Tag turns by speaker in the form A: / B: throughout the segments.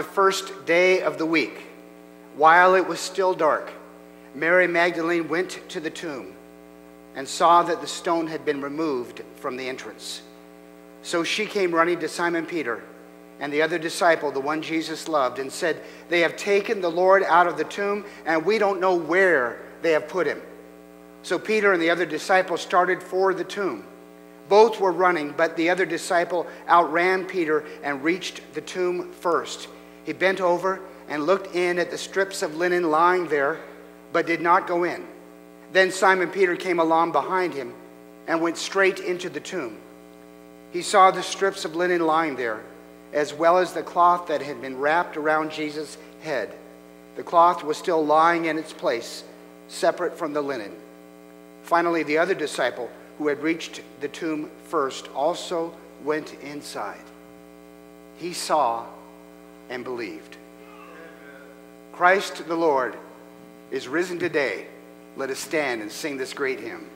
A: the first day of the week, while it was still dark, Mary Magdalene went to the tomb and saw that the stone had been removed from the entrance. So she came running to Simon Peter and the other disciple, the one Jesus loved, and said, They have taken the Lord out of the tomb, and we don't know where they have put him. So Peter and the other disciple started for the tomb. Both were running, but the other disciple outran Peter and reached the tomb first. He bent over and looked in at the strips of linen lying there, but did not go in. Then Simon Peter came along behind him and went straight into the tomb. He saw the strips of linen lying there, as well as the cloth that had been wrapped around Jesus' head. The cloth was still lying in its place, separate from the linen. Finally, the other disciple, who had reached the tomb first, also went inside. He saw and believed. Christ the Lord is risen today. Let us stand and sing this great hymn.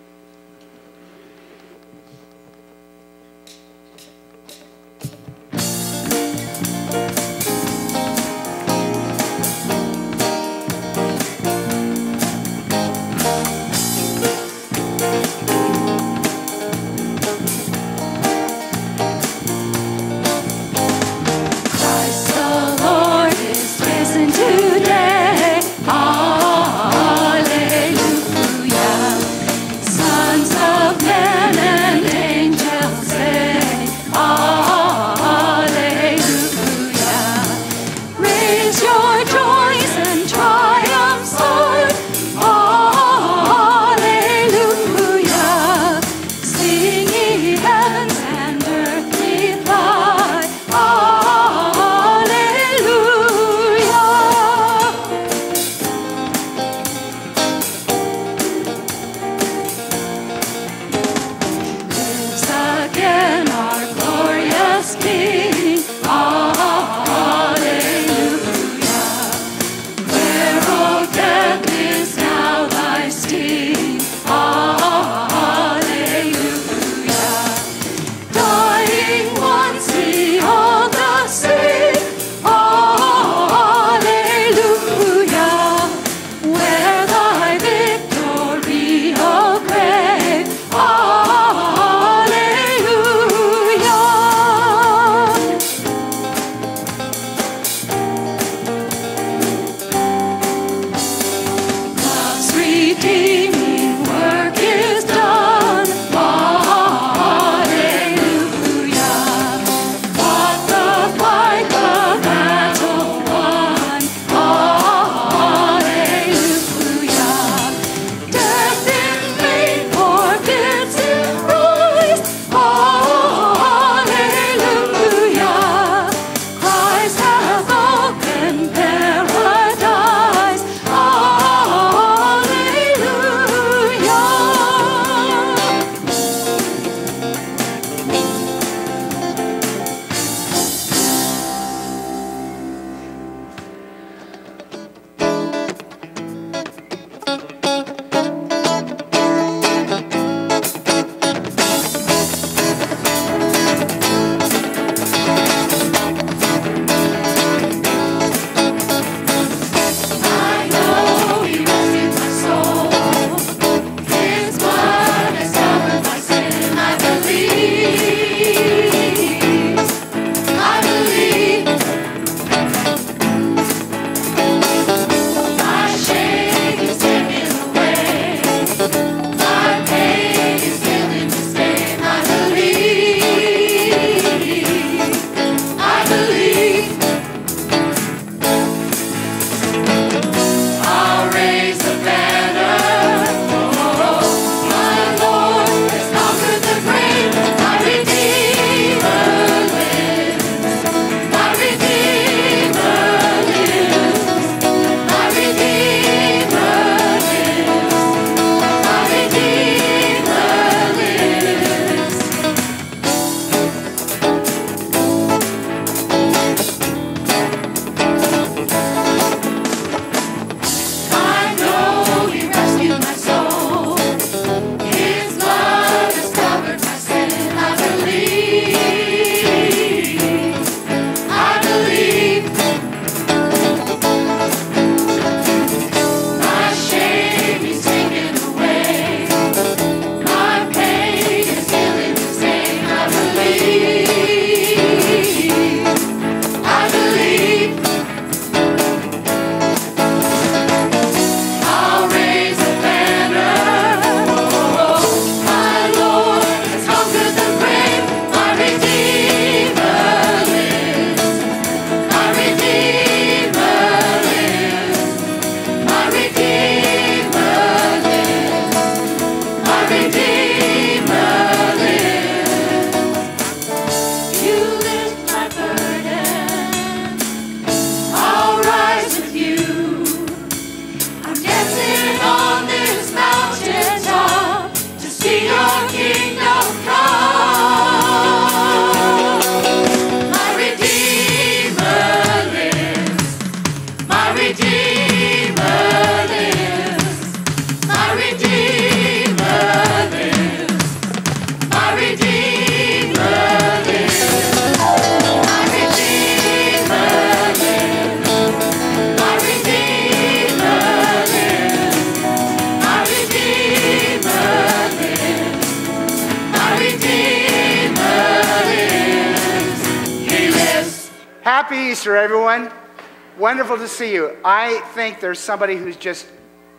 B: Think there's somebody who's just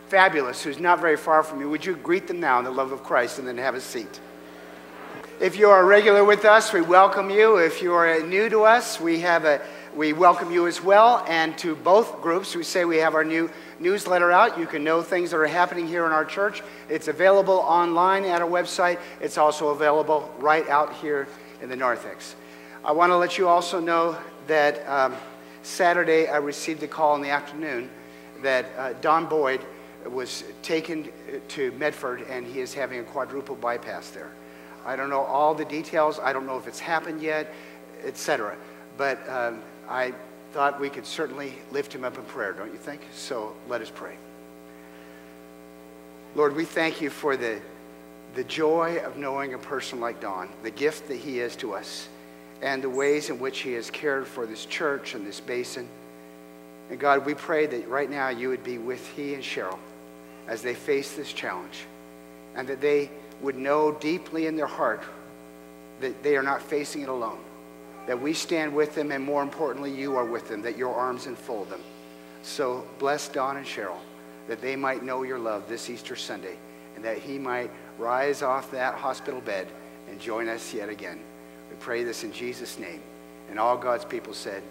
B: fabulous, who's not very far from you. Would you greet them now in the love of Christ and then have a seat? If you are regular with us, we welcome you. If you are new to us, we have a we welcome you as well. And to both groups, we say we have our new newsletter out. You can know things that are happening here in our church. It's available online at our website. It's also available right out here in the narthex. I want to let you also know that um, Saturday I received a call in the afternoon that uh, Don Boyd was taken to Medford and he is having a quadruple bypass there. I don't know all the details. I don't know if it's happened yet, etc. But um, I thought we could certainly lift him up in prayer, don't you think? So let us pray. Lord, we thank you for the, the joy of knowing a person like Don, the gift that he is to us, and the ways in which he has cared for this church and this basin. And God, we pray that right now you would be with he and Cheryl as they face this challenge, and that they would know deeply in their heart that they are not facing it alone that we stand with them, and more importantly, you are with them, that your arms enfold them. So bless Don and Cheryl, that they might know your love this Easter Sunday, and that he might rise off that hospital bed and join us yet again. We pray this in Jesus' name. And all God's people said,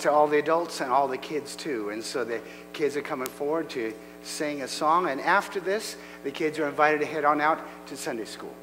C: to all the adults and all the kids too. And so the kids are coming forward to sing a song. And after this, the kids are invited to head on out to Sunday school.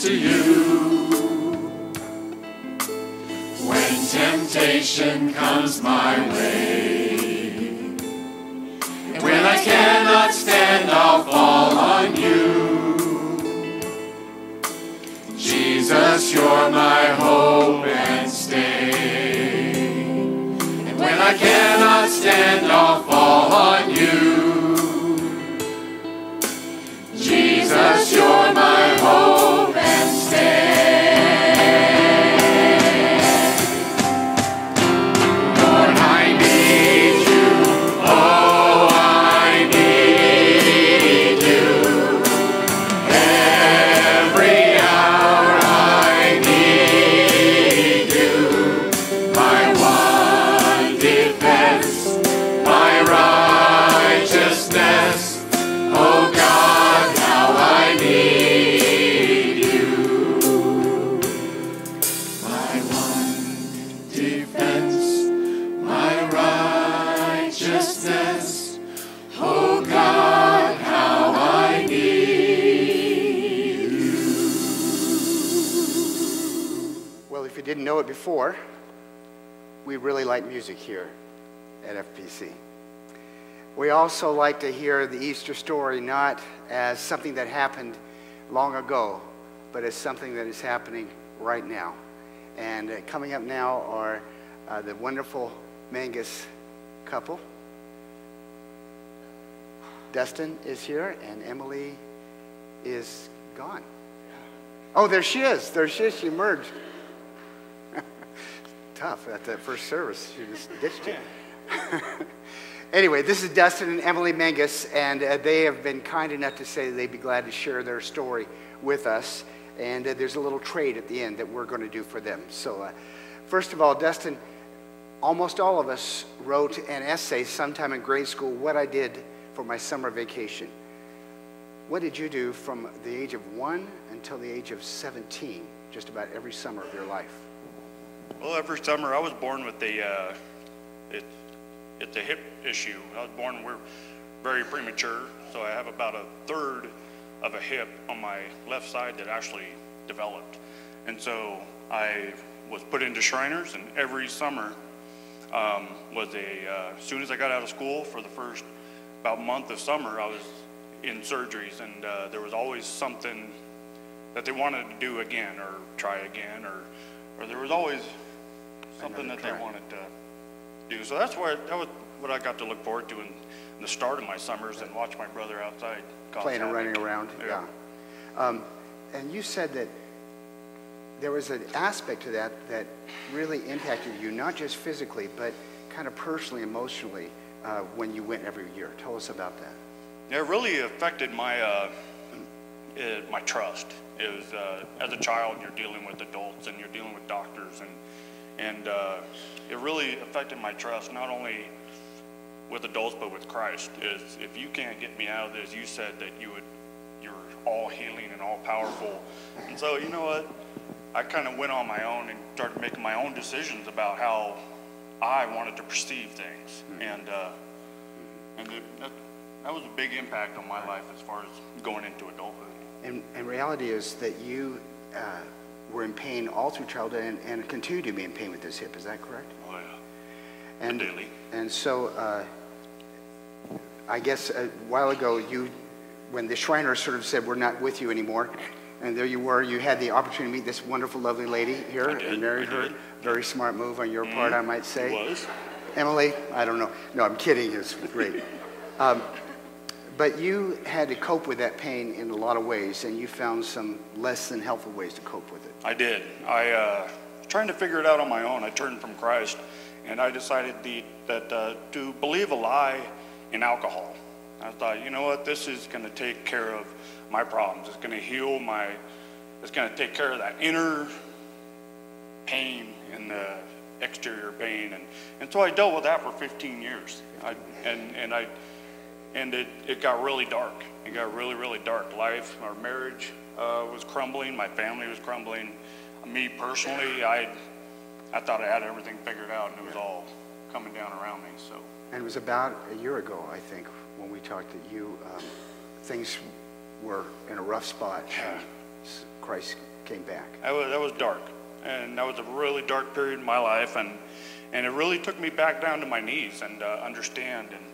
D: to you.
B: When temptation comes my way, when I cannot stand, I'll fall.
A: Like music here at FPC. We also like to hear the Easter story not as something that happened long ago, but as something that is happening right now. And uh, coming up now are uh, the wonderful Mangus couple. Dustin is here, and Emily is gone. Oh, there she is. There she is. She emerged. Tough at that first service. She just ditched you. anyway, this is Dustin and Emily Mangus, and uh, they have been kind enough to say they'd be glad to share their story with us. And uh, there's a little trade at the end that we're going to do for them. So, uh, first of all, Dustin, almost all of us wrote an essay sometime in grade school what I did for my summer vacation. What did you do from the age of one until the age of 17, just about every summer of your life?
E: Well, every summer I was born with a, uh, it, it's a hip issue. I was born, we're very premature, so I have about a third of a hip on my left side that actually developed. And so I was put into Shriners, and every summer um, was a, uh, as soon as I got out of school for the first about month of summer, I was in surgeries, and uh, there was always something that they wanted to do again or try again, or, or there was always something that they wanted to do. So that's where that was what I got to look forward to in, in the start of my summers and watch my brother outside
A: Playing and running around, yeah. Um, and you said that there was an aspect to that that really impacted you, not just physically, but kind of personally, emotionally, uh, when you went every year. Tell us about that.
E: It really affected my uh, uh, my trust. It was uh, as a child, you're dealing with adults and you're dealing with doctors, and and uh, it really affected my trust not only with adults but with Christ. Is if you can't get me out of this, you said that you would, you're all healing and all powerful, and so you know what, I kind of went on my own and started making my own decisions about how I wanted to perceive things, and uh, and it, that, that was a big impact on my life as far as going into adulthood.
A: And, and reality is that you uh, were in pain all through childhood and, and continue to be in pain with this hip. Is that correct?
E: Oh yeah.
A: And,
E: Daily.
A: and so uh, I guess a while ago, you, when the Shriners sort of said, we're not with you anymore, and there you were, you had the opportunity to meet this wonderful, lovely lady here and married her. Very smart move on your part, I might say.
E: It was.
A: Emily, I don't know. No, I'm kidding. It's great. Um, but you had to cope with that pain in a lot of ways, and you found some less than helpful ways to cope with it.
E: I did. I uh, was trying to figure it out on my own. I turned from Christ, and I decided the, that uh, to believe a lie in alcohol. I thought, you know what, this is going to take care of my problems. It's going to heal my. It's going to take care of that inner pain and the exterior pain, and, and so I dealt with that for 15 years. I, and and I and it, it got really dark. It got really, really dark. Life, our marriage uh, was crumbling. My family was crumbling. Me personally, I, I thought I had everything figured out, and it was all coming down around me. So
A: And it was about a year ago, I think, when we talked that you, um, things were in a rough spot.
E: Yeah.
A: Christ came back.
E: that was, that was dark. and that was a really dark period in my life, and and it really took me back down to my knees and uh, understand. And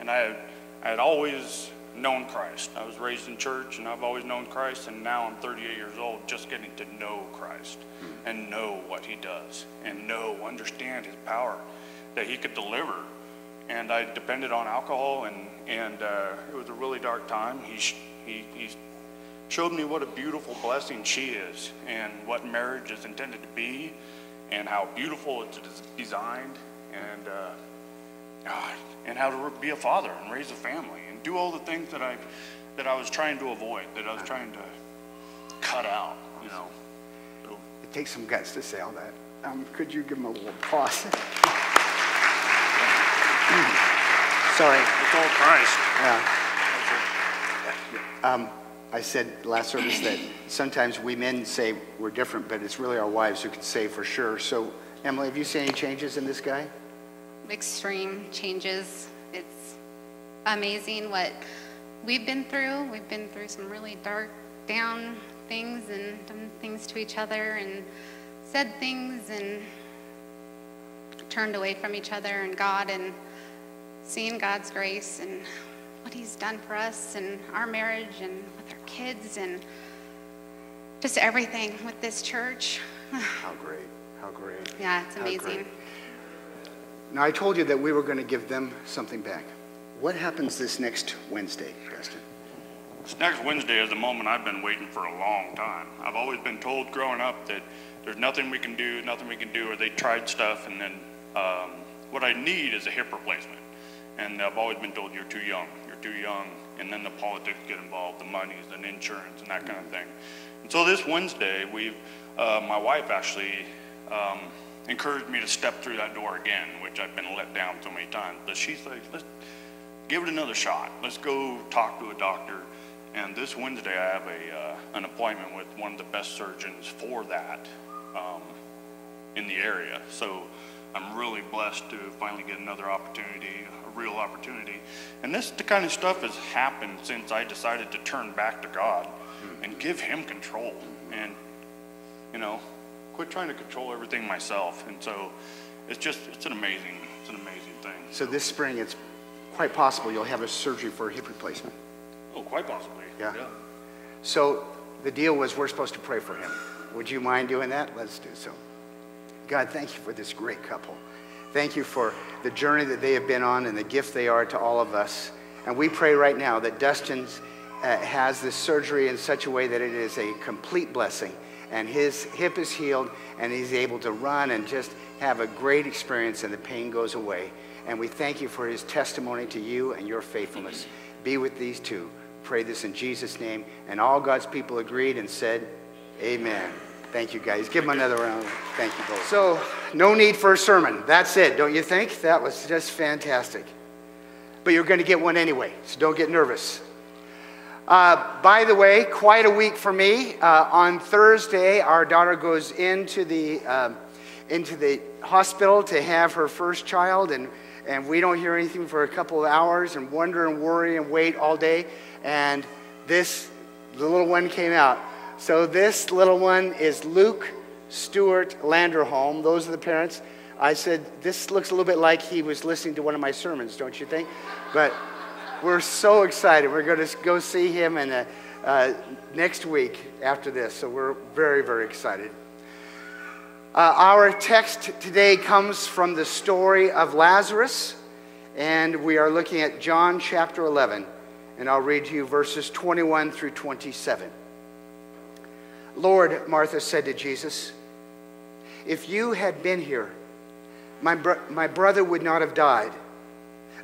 E: and I I had always known Christ. I was raised in church, and I've always known Christ. And now I'm 38 years old, just getting to know Christ and know what He does and know, understand His power that He could deliver. And I depended on alcohol, and and uh, it was a really dark time. He sh- he he showed me what a beautiful blessing she is and what marriage is intended to be and how beautiful it's designed and uh, God, and how to be a father and raise a family and do all the things that I that I was trying to avoid that I was trying to cut out you know so,
A: It takes some guts to say all that. Um, could you give him a little applause? Sorry.
E: it's all Christ
A: Yeah. Um, I said last service that sometimes we men say we're different, but it's really our wives who can say for sure. So, Emily, have you seen any changes in this guy?
F: Extreme changes. It's amazing what we've been through. We've been through some really dark, down things and done things to each other and said things and turned away from each other and God and seeing God's grace and what He's done for us and our marriage and with our kids and just everything with this church.
A: How great. How great.
F: Yeah, it's amazing.
A: Now, I told you that we were going to give them something back. What happens this next Wednesday, Dustin?
E: This next Wednesday is the moment I've been waiting for a long time. I've always been told growing up that there's nothing we can do, nothing we can do, or they tried stuff, and then um, what I need is a hip replacement. And I've always been told you're too young, you're too young, and then the politics get involved, the monies and insurance and that kind of thing. And so this Wednesday, we've, uh, my wife actually um, encouraged me to step through that door again, which I've been let down so many times. But she like, let's give it another shot. Let's go talk to a doctor. And this Wednesday, I have a, uh, an appointment with one of the best surgeons for that um, in the area. So I'm really blessed to finally get another opportunity, a real opportunity. And this the kind of stuff has happened since I decided to turn back to God and give Him control. And, you know, quit trying to control everything myself. And so it's just, it's an amazing, it's an amazing thing.
A: So this spring, it's quite possible you'll have a surgery for a hip replacement.
E: Oh, quite possibly.
A: Yeah. So the deal was we're supposed to pray for him. Would you mind doing that? Let's do so. God, thank you for this great couple. Thank you for the journey that they have been on and the gift they are to all of us. And we pray right now that Dustin uh, has this surgery in such a way that it is a complete blessing. And his hip is healed and he's able to run and just have a great experience and the pain goes away. And we thank you for his testimony to you and your faithfulness. Be with these two. Pray this in Jesus' name. And all God's people agreed and said, Amen. Thank you, guys. Give them another round. Thank you both. So, no need for a sermon. That's it, don't you think? That was just fantastic. But you're going to get one anyway, so don't get nervous. Uh, by the way, quite a week for me. Uh, on Thursday, our daughter goes into the, um, into the hospital to have her first child, and, and we don't hear anything for a couple of hours and wonder and worry and wait all day. And this, the little one came out. So this little one is Luke Stuart Landerholm. Those are the parents. I said, this looks a little bit like he was listening to one of my sermons, don't you think? But we're so excited. We're going to go see him in uh, next week after this. So we're very, very excited. Uh, our text today comes from the story of Lazarus, and we are looking at John chapter 11. And I'll read to you verses 21 through 27. Lord, Martha said to Jesus, if you had been here, my, bro- my brother would not have died.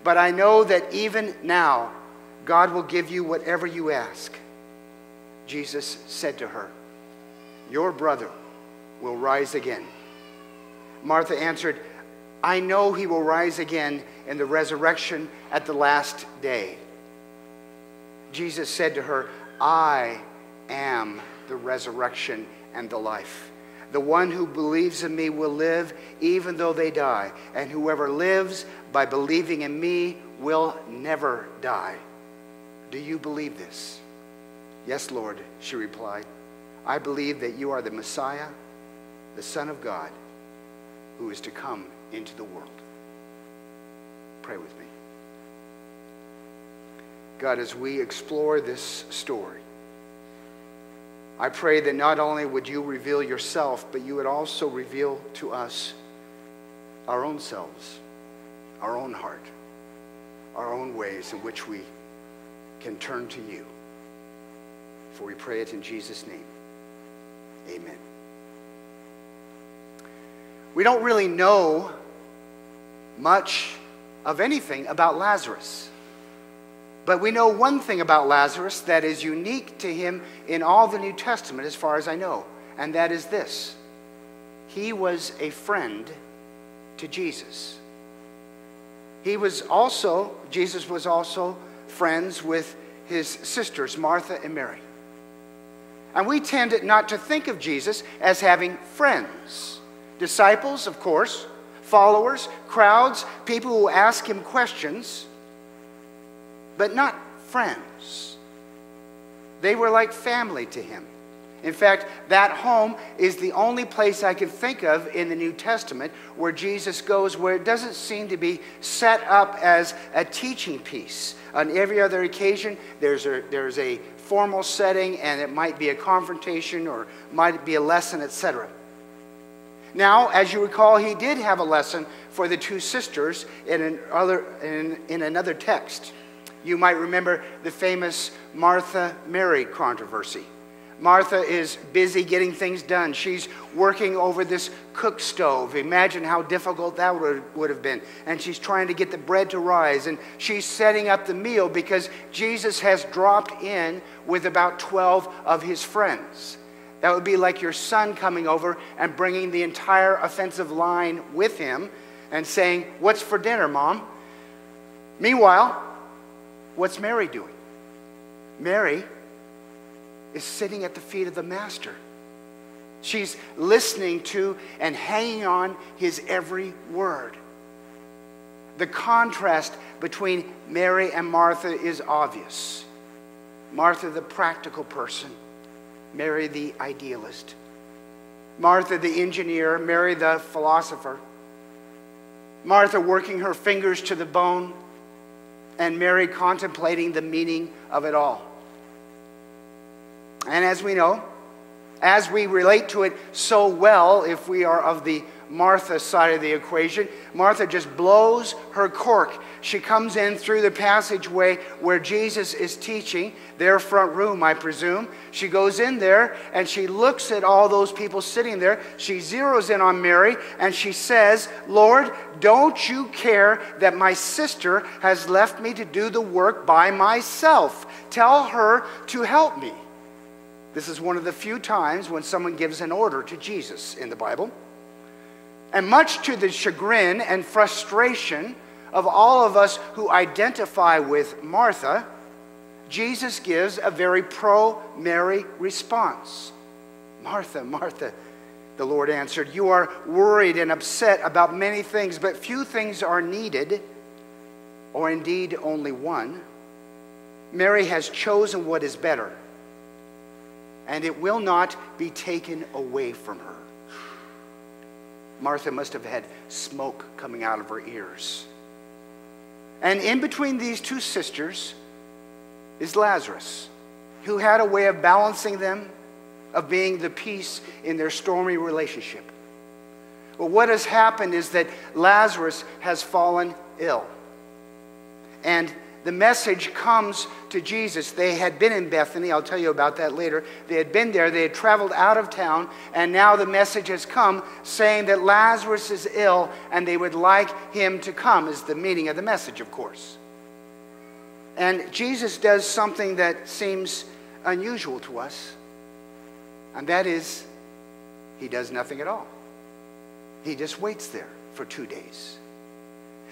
A: But I know that even now, God will give you whatever you ask. Jesus said to her, Your brother will rise again. Martha answered, I know he will rise again in the resurrection at the last day. Jesus said to her, I am the resurrection and the life. The one who believes in me will live even though they die, and whoever lives by believing in me will never die. Do you believe this? Yes, Lord, she replied. I believe that you are the Messiah, the Son of God, who is to come into the world. Pray with me. God, as we explore this story, I pray that not only would you reveal yourself, but you would also reveal to us our own selves, our own heart, our own ways in which we can turn to you. For we pray it in Jesus' name. Amen. We don't really know much of anything about Lazarus. But we know one thing about Lazarus that is unique to him in all the New Testament, as far as I know, and that is this he was a friend to Jesus. He was also, Jesus was also friends with his sisters, Martha and Mary. And we tend not to think of Jesus as having friends. Disciples, of course, followers, crowds, people who ask him questions, but not friends. They were like family to him. In fact, that home is the only place I can think of in the New Testament where Jesus goes where it doesn't seem to be set up as a teaching piece. On every other occasion, there's a, there's a formal setting and it might be a confrontation or might be a lesson, etc. Now, as you recall, he did have a lesson for the two sisters in, an other, in, in another text. You might remember the famous Martha Mary controversy. Martha is busy getting things done. She's working over this cook stove. Imagine how difficult that would, have been. And she's trying to get the bread to rise. And she's setting up the meal because Jesus has dropped in with about 12 of his friends. That would be like your son coming over and bringing the entire offensive line with him and saying, What's for dinner, mom? Meanwhile, what's Mary doing? Mary is sitting at the feet of the Master. She's listening to and hanging on his every word. The contrast between Mary and Martha is obvious. Martha, the practical person, Mary, the idealist. Martha, the engineer, Mary, the philosopher. Martha working her fingers to the bone, and Mary contemplating the meaning of it all. And as we know, as we relate to it so well, if we are of the Martha side of the equation, Martha just blows her cork. She comes in through the passageway where Jesus is teaching, their front room, I presume. She goes in there and she looks at all those people sitting there. She zeroes in on Mary and she says, Lord, don't you care that my sister has left me to do the work by myself? Tell her to help me. This is one of the few times when someone gives an order to Jesus in the Bible. And much to the chagrin and frustration of all of us who identify with Martha, Jesus gives a very pro Mary response. Martha, Martha, the Lord answered, You are worried and upset about many things, but few things are needed, or indeed only one. Mary has chosen what is better and it will not be taken away from her. Martha must have had smoke coming out of her ears. And in between these two sisters is Lazarus, who had a way of balancing them, of being the peace in their stormy relationship. But what has happened is that Lazarus has fallen ill. And the message comes to Jesus. They had been in Bethany. I'll tell you about that later. They had been there. They had traveled out of town. And now the message has come saying that Lazarus is ill and they would like him to come, is the meaning of the message, of course. And Jesus does something that seems unusual to us, and that is he does nothing at all. He just waits there for two days.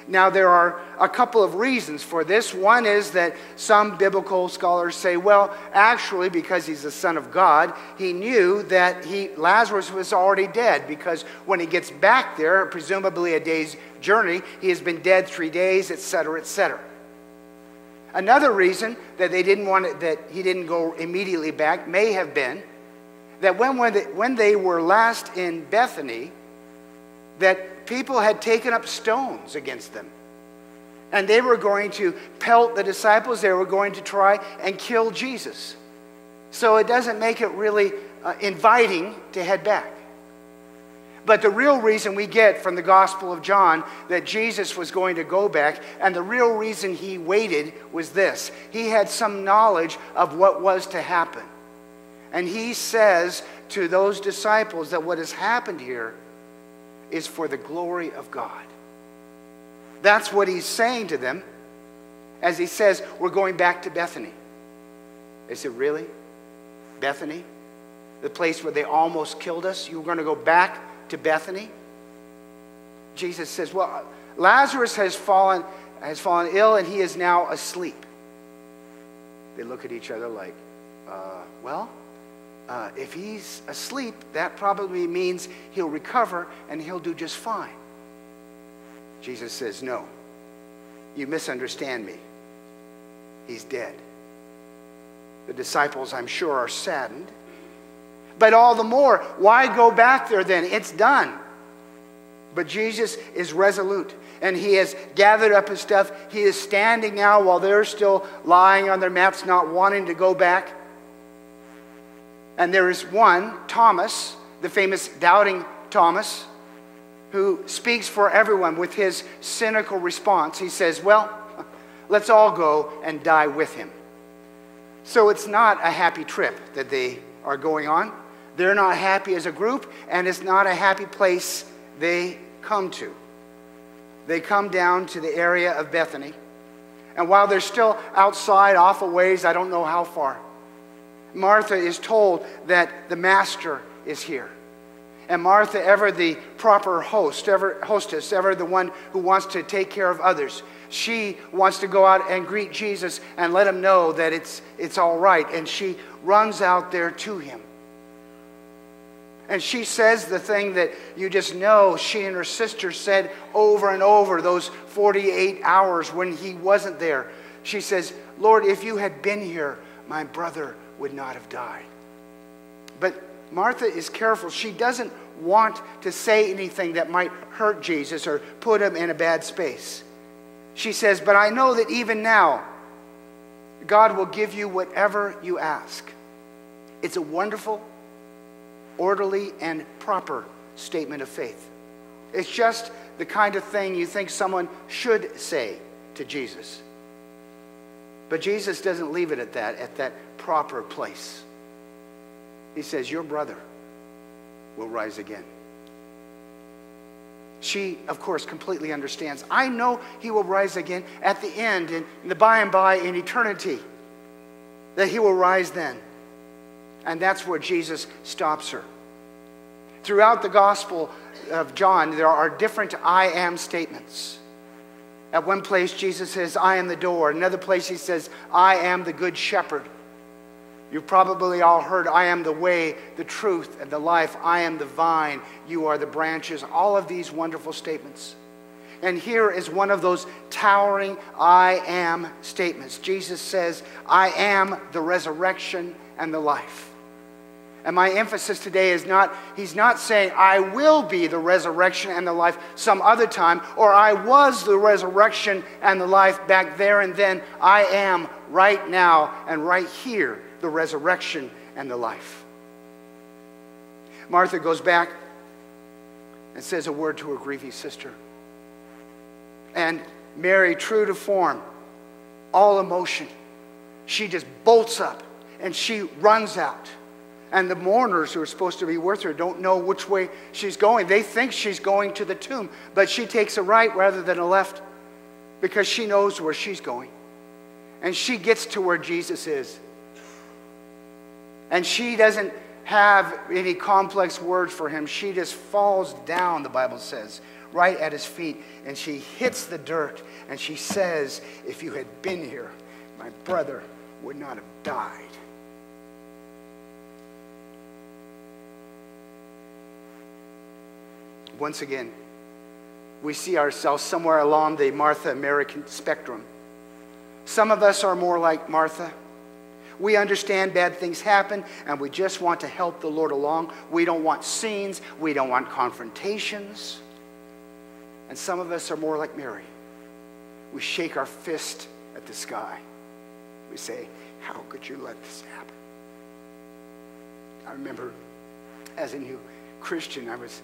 A: Now, there are a couple of reasons for this. One is that some biblical scholars say, well, actually, because he's the Son of God, he knew that he, Lazarus was already dead because when he gets back there, presumably a day's journey, he has been dead three days, etc., etc. Another reason that they didn't want it, that he didn't go immediately back may have been that when, when, they, when they were last in Bethany, that people had taken up stones against them. And they were going to pelt the disciples, they were going to try and kill Jesus. So it doesn't make it really uh, inviting to head back. But the real reason we get from the Gospel of John that Jesus was going to go back, and the real reason he waited was this he had some knowledge of what was to happen. And he says to those disciples that what has happened here is for the glory of God. That's what he's saying to them as he says, We're going back to Bethany. They said, Really? Bethany? The place where they almost killed us? You were going to go back to Bethany? Jesus says, Well, Lazarus has fallen, has fallen ill and he is now asleep. They look at each other like, uh, Well, uh, if he's asleep, that probably means he'll recover and he'll do just fine. Jesus says, No, you misunderstand me. He's dead. The disciples, I'm sure, are saddened. But all the more, why go back there then? It's done. But Jesus is resolute and he has gathered up his stuff. He is standing now while they're still lying on their mats, not wanting to go back. And there is one, Thomas, the famous doubting Thomas, who speaks for everyone with his cynical response. He says, Well, let's all go and die with him. So it's not a happy trip that they are going on. They're not happy as a group, and it's not a happy place they come to. They come down to the area of Bethany. And while they're still outside, off a ways, I don't know how far, Martha is told that the master is here. And Martha, ever the proper host, ever hostess, ever the one who wants to take care of others, she wants to go out and greet Jesus and let him know that it's, it's all right. And she runs out there to him. And she says the thing that you just know she and her sister said over and over those 48 hours when he wasn't there. She says, Lord, if you had been here, my brother would not have died. But Martha is careful. She doesn't want to say anything that might hurt Jesus or put him in a bad space. She says, But I know that even now, God will give you whatever you ask. It's a wonderful, orderly, and proper statement of faith. It's just the kind of thing you think someone should say to Jesus. But Jesus doesn't leave it at that, at that proper place. He says, Your brother will rise again. She, of course, completely understands. I know he will rise again at the end, in, the by and by, in eternity, that he will rise then. And that's where Jesus stops her. Throughout the Gospel of John, there are different I am statements. At one place, Jesus says, I am the door. Another place, he says, I am the good shepherd. You've probably all heard, I am the way, the truth, and the life. I am the vine. You are the branches. All of these wonderful statements. And here is one of those towering I am statements. Jesus says, I am the resurrection and the life. And my emphasis today is not, he's not saying, I will be the resurrection and the life some other time, or I was the resurrection and the life back there and then. I am right now and right here the resurrection and the life. Martha goes back and says a word to her grieving sister. And Mary, true to form, all emotion, she just bolts up and she runs out. And the mourners who are supposed to be with her don't know which way she's going. They think she's going to the tomb, but she takes a right rather than a left because she knows where she's going. And she gets to where Jesus is. And she doesn't have any complex words for him. She just falls down, the Bible says, right at his feet. And she hits the dirt and she says, If you had been here, my brother would not have died. Once again, we see ourselves somewhere along the Martha American spectrum. Some of us are more like Martha. We understand bad things happen and we just want to help the Lord along. We don't want scenes, we don't want confrontations. And some of us are more like Mary. We shake our fist at the sky. We say, How could you let this happen? I remember as a new Christian, I was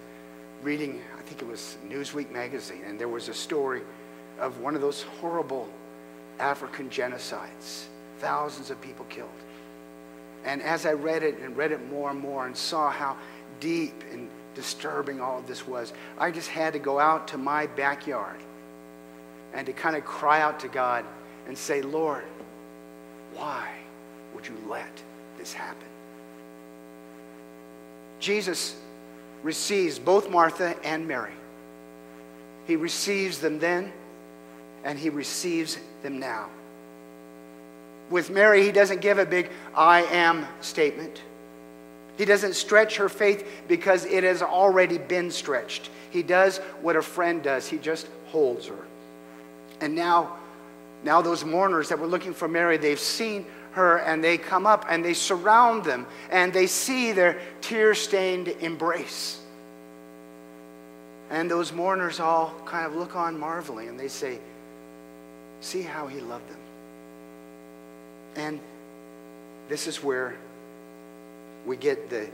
A: reading, I think it was Newsweek magazine, and there was a story of one of those horrible African genocides, thousands of people killed. And as I read it and read it more and more and saw how deep and disturbing all of this was, I just had to go out to my backyard and to kind of cry out to God and say, Lord, why would you let this happen? Jesus receives both Martha and Mary. He receives them then, and he receives them now. With Mary, he doesn't give a big I am statement. He doesn't stretch her faith because it has already been stretched. He does what a friend does, he just holds her. And now, now those mourners that were looking for Mary, they've seen her and they come up and they surround them and they see their tear stained embrace. And those mourners all kind of look on marveling and they say, See how he loved them. And this is where we get the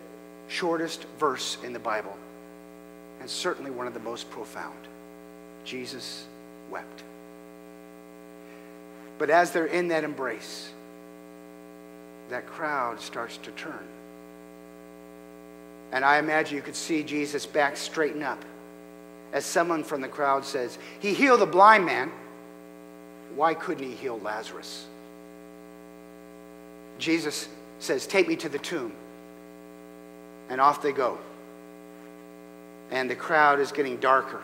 A: shortest verse in the Bible, and certainly one of the most profound. Jesus wept. But as they're in that embrace, that crowd starts to turn. And I imagine you could see Jesus back straighten up as someone from the crowd says, He healed the blind man. Why couldn't he heal Lazarus? Jesus says, Take me to the tomb. And off they go. And the crowd is getting darker.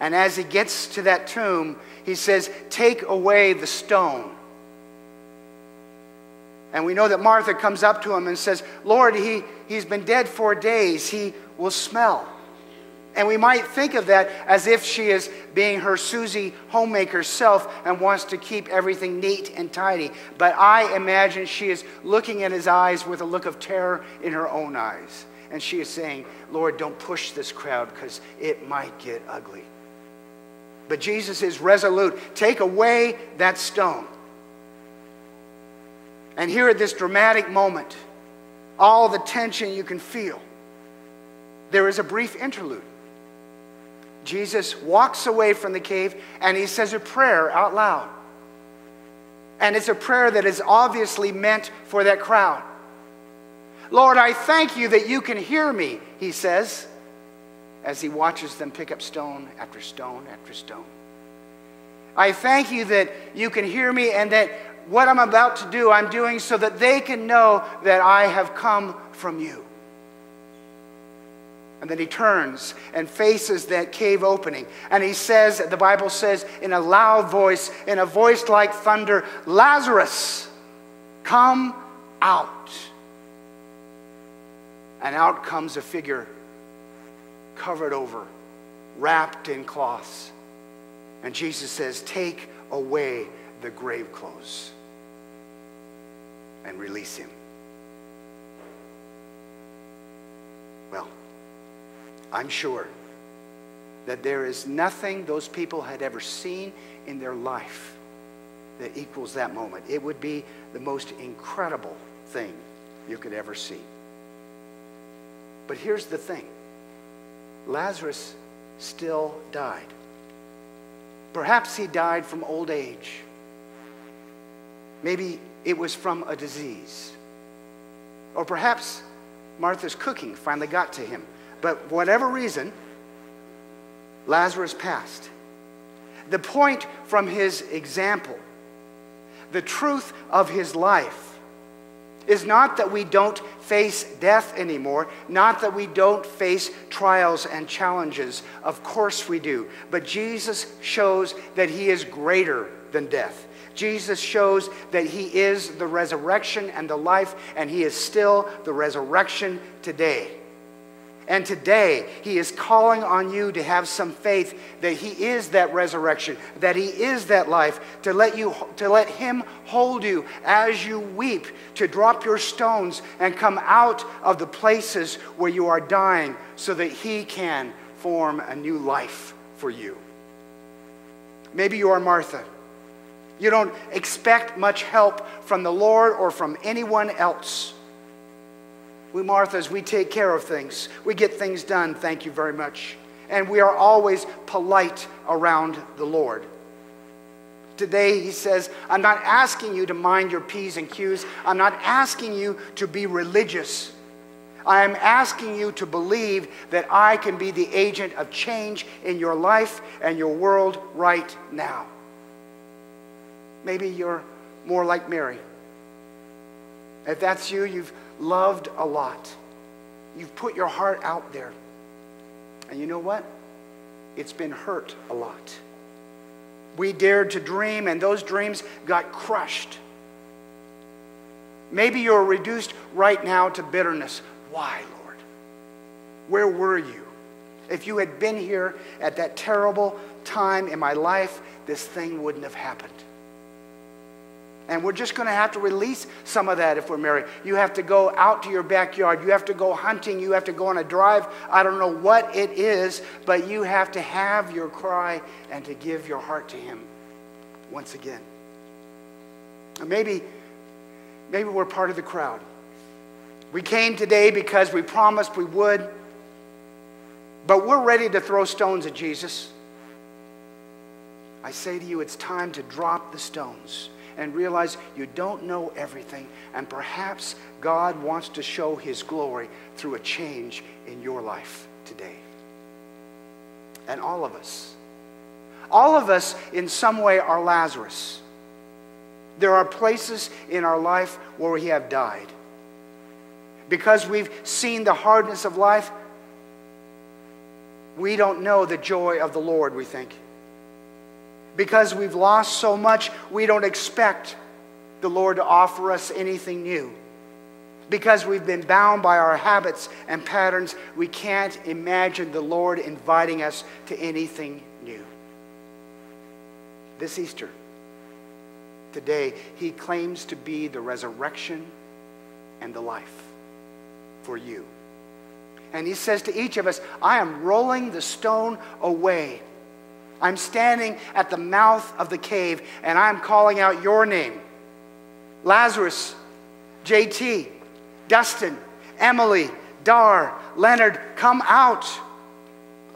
A: And as he gets to that tomb, he says, Take away the stone. And we know that Martha comes up to him and says, Lord, he, he's been dead four days. He will smell. And we might think of that as if she is being her Susie homemaker self and wants to keep everything neat and tidy. But I imagine she is looking at his eyes with a look of terror in her own eyes. And she is saying, Lord, don't push this crowd because it might get ugly. But Jesus is resolute. Take away that stone. And here at this dramatic moment, all the tension you can feel, there is a brief interlude. Jesus walks away from the cave and he says a prayer out loud. And it's a prayer that is obviously meant for that crowd. Lord, I thank you that you can hear me, he says, as he watches them pick up stone after stone after stone. I thank you that you can hear me and that what I'm about to do, I'm doing so that they can know that I have come from you. And then he turns and faces that cave opening. And he says, the Bible says in a loud voice, in a voice like thunder, Lazarus, come out. And out comes a figure covered over, wrapped in cloths. And Jesus says, Take away the grave clothes and release him. Well, I'm sure that there is nothing those people had ever seen in their life that equals that moment. It would be the most incredible thing you could ever see. But here's the thing Lazarus still died. Perhaps he died from old age. Maybe it was from a disease. Or perhaps Martha's cooking finally got to him. But whatever reason, Lazarus passed. The point from his example, the truth of his life, is not that we don't face death anymore, not that we don't face trials and challenges. Of course we do. But Jesus shows that he is greater than death. Jesus shows that he is the resurrection and the life, and he is still the resurrection today. And today, He is calling on you to have some faith that He is that resurrection, that He is that life, to let, you, to let Him hold you as you weep, to drop your stones and come out of the places where you are dying so that He can form a new life for you. Maybe you are Martha. You don't expect much help from the Lord or from anyone else. We Marthas, we take care of things. We get things done, thank you very much. And we are always polite around the Lord. Today, he says, I'm not asking you to mind your P's and Q's. I'm not asking you to be religious. I am asking you to believe that I can be the agent of change in your life and your world right now. Maybe you're more like Mary. If that's you, you've loved a lot. You've put your heart out there. And you know what? It's been hurt a lot. We dared to dream, and those dreams got crushed. Maybe you're reduced right now to bitterness. Why, Lord? Where were you? If you had been here at that terrible time in my life, this thing wouldn't have happened. And we're just going to have to release some of that if we're married. You have to go out to your backyard. You have to go hunting. You have to go on a drive. I don't know what it is, but you have to have your cry and to give your heart to Him once again. Maybe, maybe we're part of the crowd. We came today because we promised we would, but we're ready to throw stones at Jesus. I say to you, it's time to drop the stones and realize you don't know everything. And perhaps God wants to show his glory through a change in your life today. And all of us, all of us in some way are Lazarus. There are places in our life where we have died. Because we've seen the hardness of life, we don't know the joy of the Lord, we think because we've lost so much, we don't expect the Lord to offer us anything new. Because we've been bound by our habits and patterns, we can't imagine the Lord inviting us to anything new. This Easter, today, He claims to be the resurrection and the life for you. And He says to each of us, I am rolling the stone away I'm standing at the mouth of the cave and I'm calling out your name Lazarus, JT, Dustin, Emily, Dar, Leonard, come out.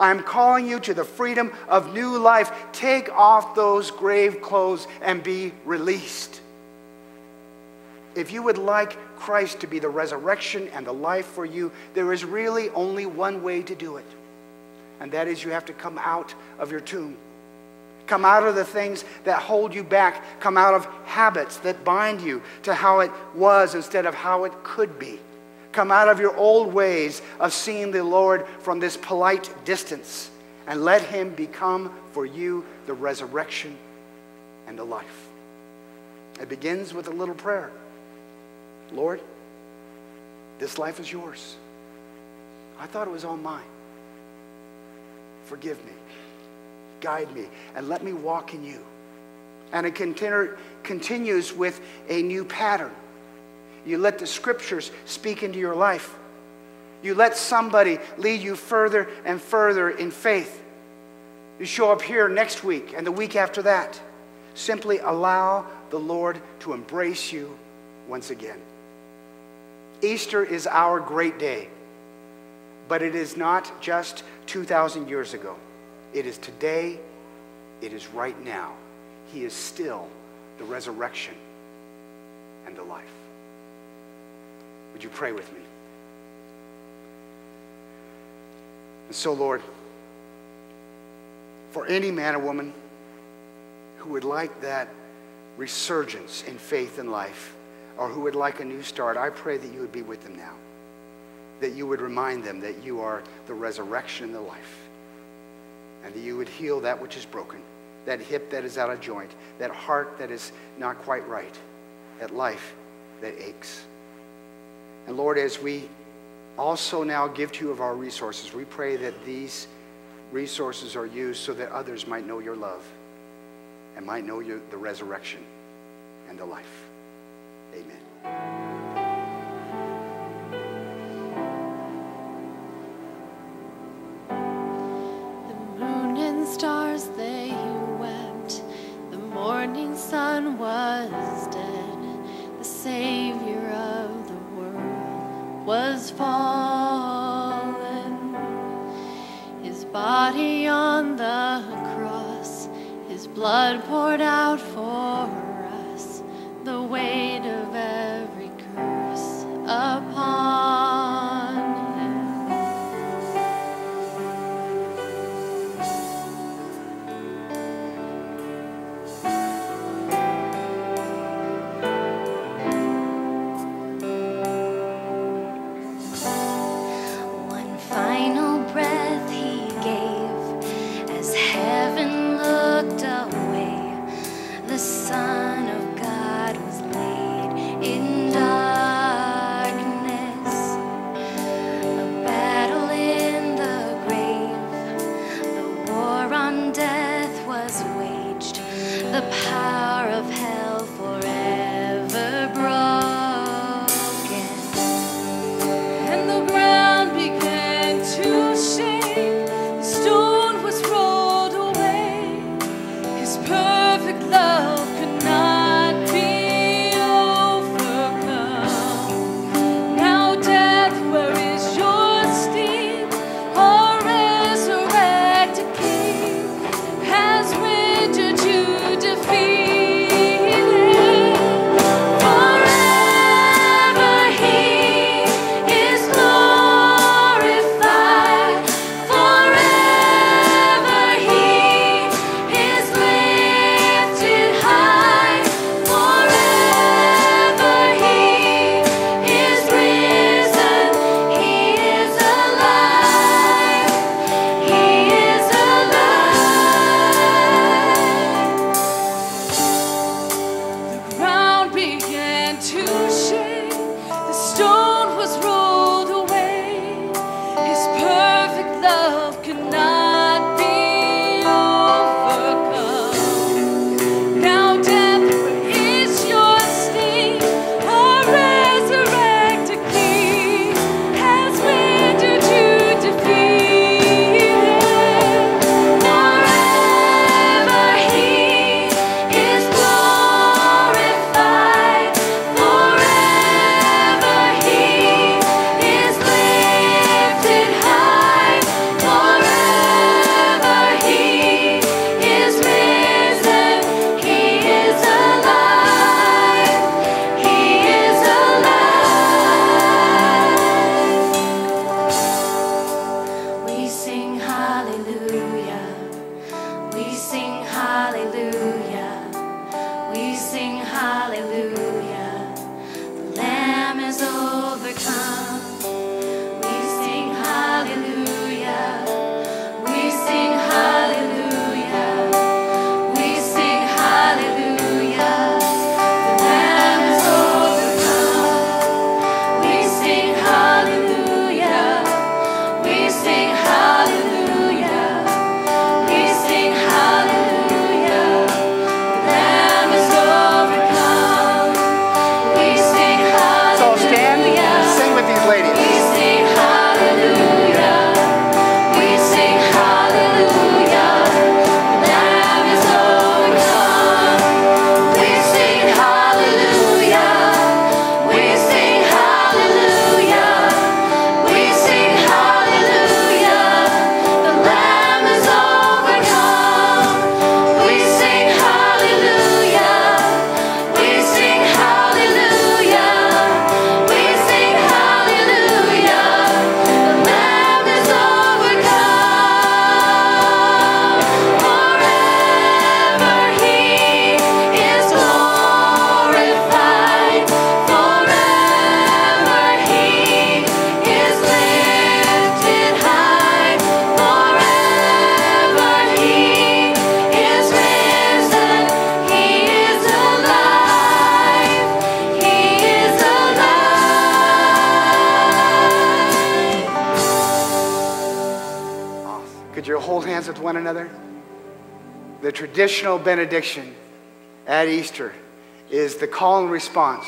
A: I'm calling you to the freedom of new life. Take off those grave clothes and be released. If you would like Christ to be the resurrection and the life for you, there is really only one way to do it and that is you have to come out of your tomb. Come out of the things that hold you back. Come out of habits that bind you to how it was instead of how it could be. Come out of your old ways of seeing the Lord from this polite distance and let Him become for you the resurrection and the life. It begins with a little prayer Lord, this life is yours. I thought it was all mine. Forgive me, guide me, and let me walk in you. And it continue, continues with a new pattern. You let the scriptures speak into your life. You let somebody lead you further and further in faith. You show up here next week and the week after that. Simply allow the Lord to embrace you once again. Easter is our great day. But it is not just 2,000 years ago. It is today. It is right now. He is still the resurrection and the life. Would you pray with me? And so, Lord, for any man or woman who would like that resurgence in faith and life, or who would like a new start, I pray that you would be with them now that you would remind them that you are the resurrection and the life. And that you would heal that which is broken, that hip that is out of joint, that heart that is not quite right, that life that aches. And Lord, as we also now give to you of our resources. We pray that these resources are used so that others might know your love and might know your, the resurrection and the life. Amen.
C: Blood poured out
A: traditional benediction at Easter is the call and response,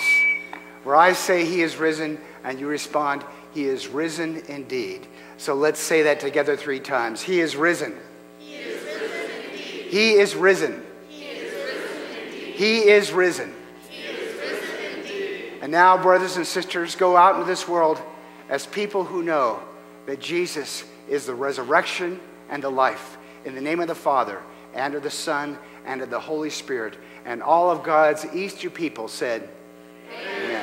A: where I say, He is risen, and you respond, He is risen indeed. So let's say that together three times. He is risen. He is risen indeed. He is risen. He is risen indeed. He is risen. He is risen indeed. And now, brothers and sisters, go out into this world as people who know that Jesus is the resurrection and the life. In the name of the Father, and to the Son, and to the Holy Spirit. And all of God's Easter people said, Amen.